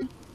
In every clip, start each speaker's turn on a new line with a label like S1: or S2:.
S1: You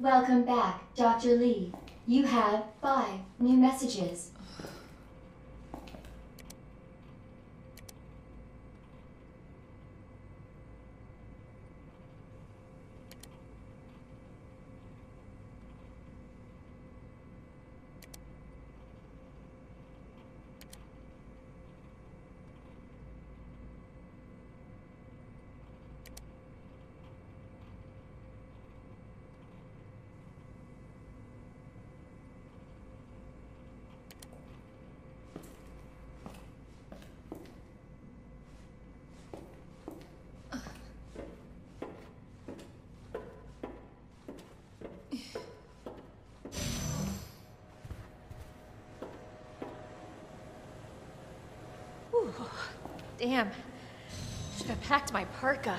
S2: Welcome back, Dr. Lee. You have five new messages.
S1: Damn. Should have packed my parka.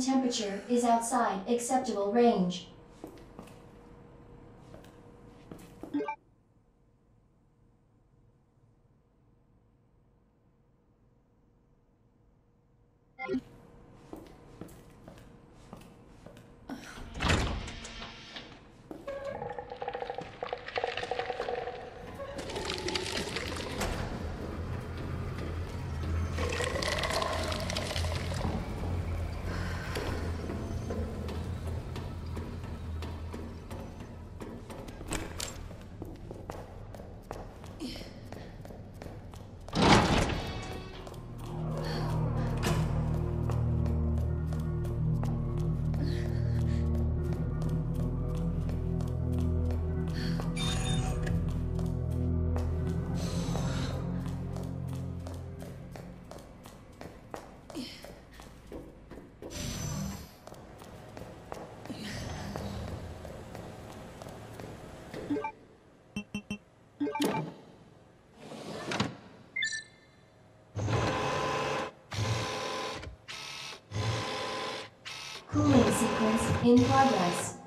S2: Temperature is outside acceptable range. Cooling sequence in progress.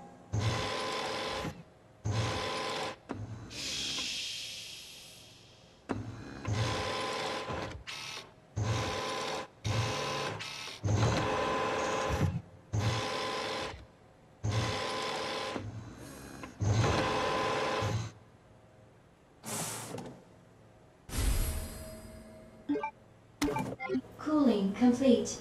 S2: Cooling complete.